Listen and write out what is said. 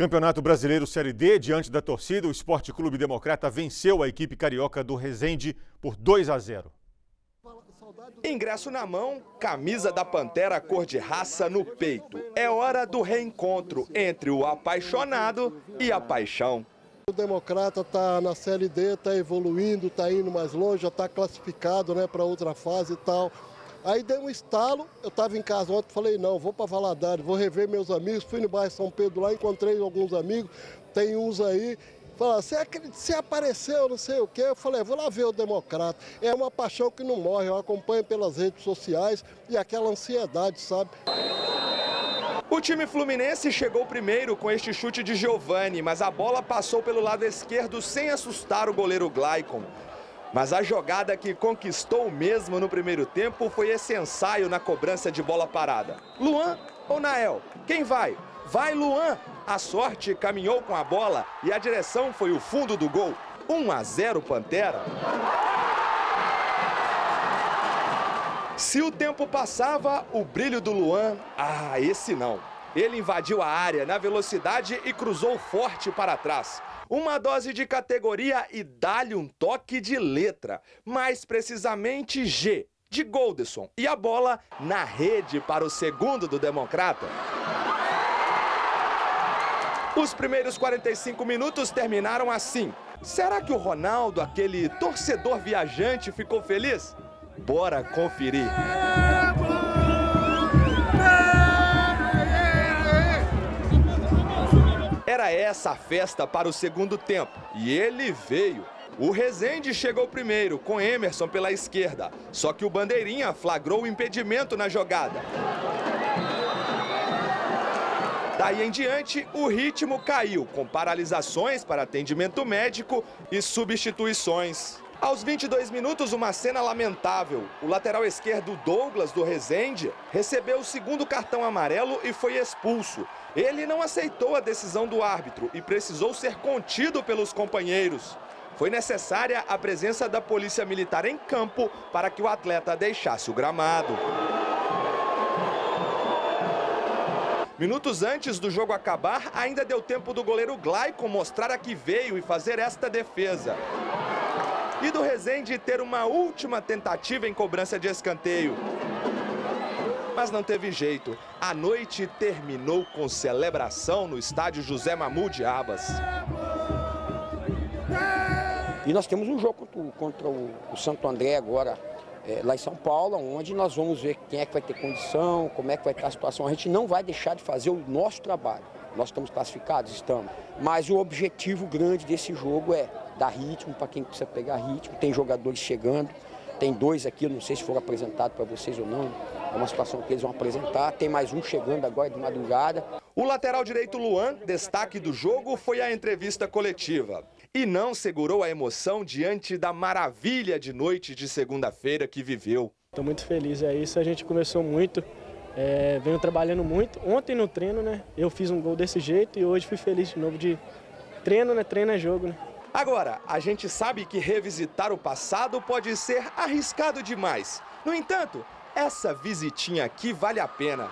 Campeonato Brasileiro Série D, diante da torcida, o Esporte Clube Democrata venceu a equipe carioca do Resende por 2 a 0. Ingresso na mão, camisa da Pantera cor de raça no peito. É hora do reencontro entre o apaixonado e a paixão. O Democrata está na Série D, está evoluindo, está indo mais longe, já está classificado né, para outra fase e tal. Aí dei um estalo, eu estava em casa ontem, falei, não, vou para Valadares, vou rever meus amigos, fui no bairro São Pedro lá, encontrei alguns amigos, tem uns aí, falaram, você, apareceu, não sei o quê, eu falei, vou lá ver o Democrata. É uma paixão que não morre, eu acompanho pelas redes sociais e aquela ansiedade, sabe? O time fluminense chegou primeiro com este chute de Giovani, mas a bola passou pelo lado esquerdo sem assustar o goleiro Glaicon. Mas a jogada que conquistou mesmo no primeiro tempo foi esse ensaio na cobrança de bola parada. Luan ou Nael? Quem vai? Vai Luan! A sorte caminhou com a bola e a direção foi o fundo do gol. 1 a 0 Pantera. Se o tempo passava, o brilho do Luan, ah, esse não. Ele invadiu a área na velocidade e cruzou forte para trás uma dose de categoria e dá-lhe um toque de letra, mais precisamente G, de Golderson, e a bola na rede para o segundo do Democrata. Os primeiros 45 minutos terminaram assim. Será que o Ronaldo, aquele torcedor viajante, ficou feliz? Bora conferir. Era essa festa para o segundo tempo e ele veio. O Rezende chegou primeiro, com Emerson pela esquerda. Só que o Bandeirinha flagrou o impedimento na jogada. Daí em diante, o ritmo caiu, com paralisações para atendimento médico e substituições. Aos 22 minutos, uma cena lamentável. O lateral esquerdo Douglas do Rezende recebeu o segundo cartão amarelo e foi expulso. Ele não aceitou a decisão do árbitro e precisou ser contido pelos companheiros. Foi necessária a presença da polícia militar em campo para que o atleta deixasse o gramado. Minutos antes do jogo acabar, ainda deu tempo do goleiro Glaicon mostrar a que veio e fazer esta defesa e do Rezende ter uma última tentativa em cobrança de escanteio. Mas não teve jeito. A noite terminou com celebração no estádio José Mahmoud Abas. E nós temos um jogo contra o, o Santo André agora, é, lá em São Paulo, onde nós vamos ver quem é que vai ter condição, como é que vai estar a situação. A gente não vai deixar de fazer o nosso trabalho. Nós estamos classificados? Estamos. Mas o objetivo grande desse jogo é dar ritmo para quem precisa pegar ritmo. Tem jogadores chegando, tem dois aqui, não sei se foram apresentados para vocês ou não. É uma situação que eles vão apresentar. Tem mais um chegando agora de madrugada. O lateral direito Luan, destaque do jogo, foi a entrevista coletiva. E não segurou a emoção diante da maravilha de noite de segunda-feira que viveu. Estou muito feliz, é isso. A gente começou muito, é, venho trabalhando muito. Ontem no treino, né? Eu fiz um gol desse jeito e hoje fui feliz de novo de treino, né? Treino é jogo, né? Agora, a gente sabe que revisitar o passado pode ser arriscado demais. No entanto, essa visitinha aqui vale a pena.